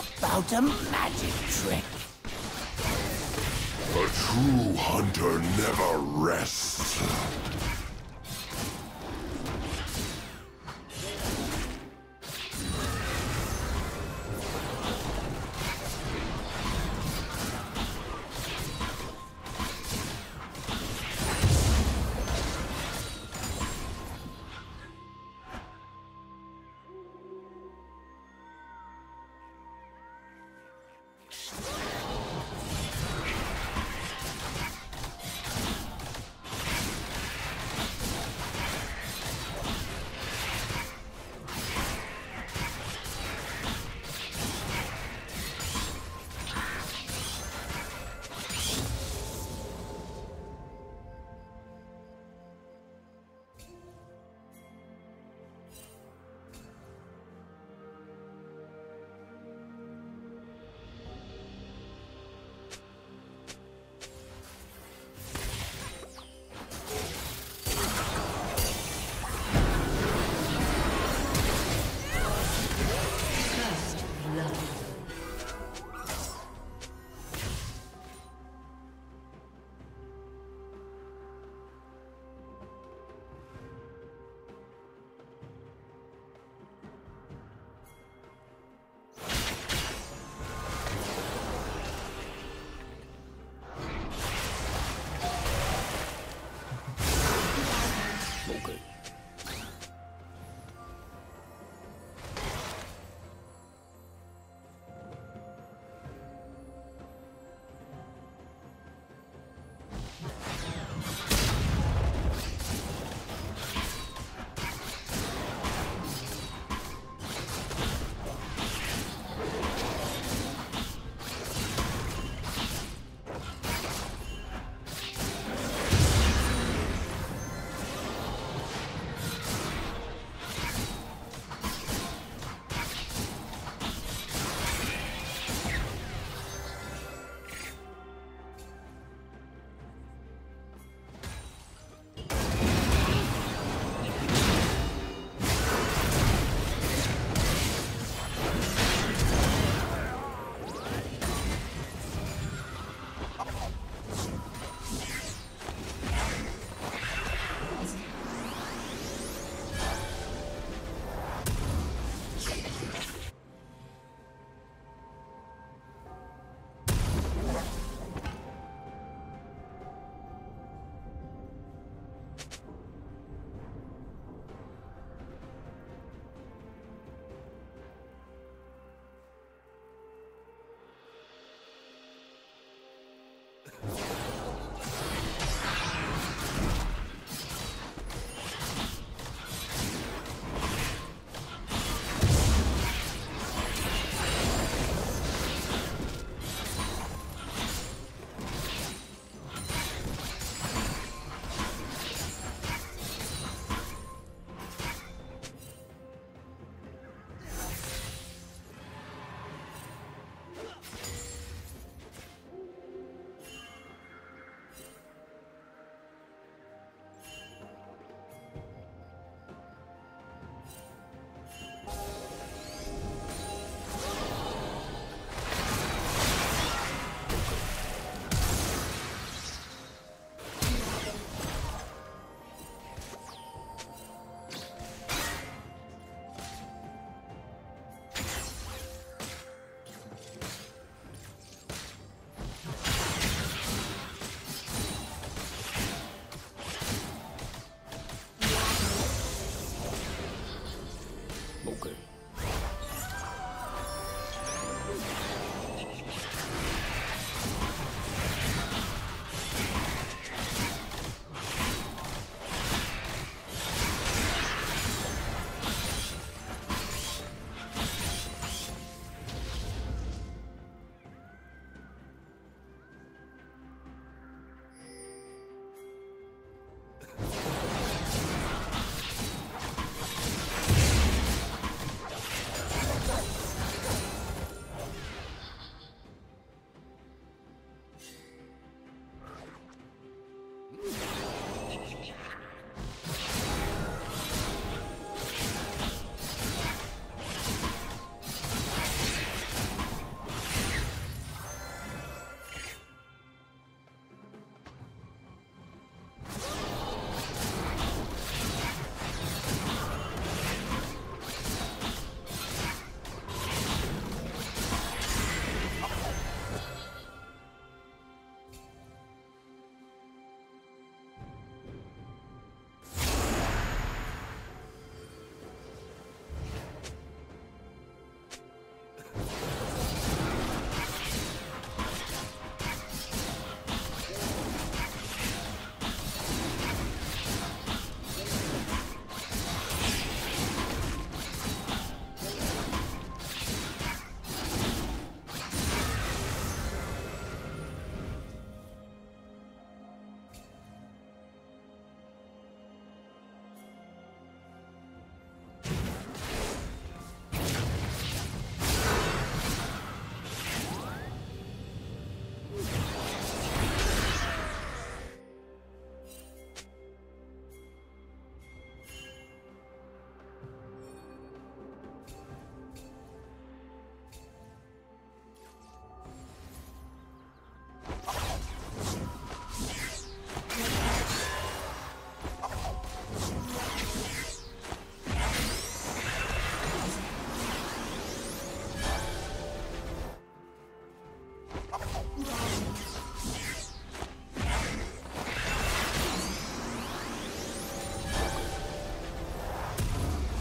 About a magic trick? A true hunter never rests.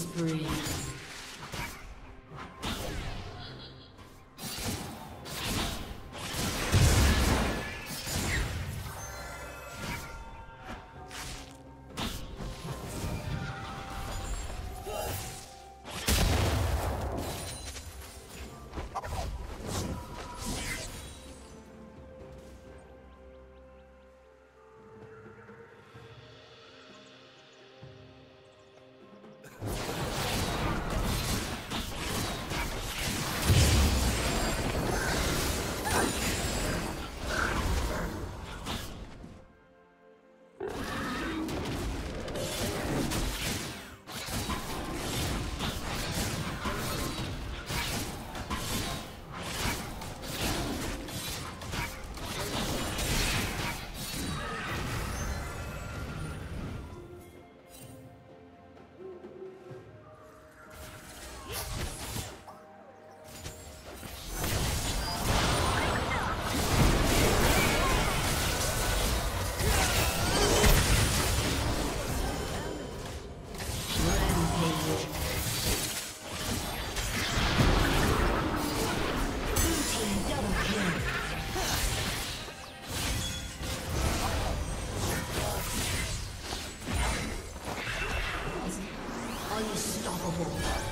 Spree. Rampage.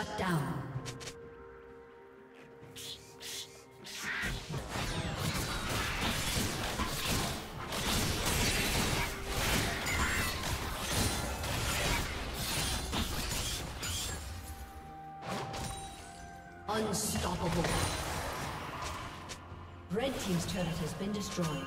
Shut down. Unstoppable. Red Team's turret has been destroyed.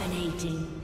Dominating.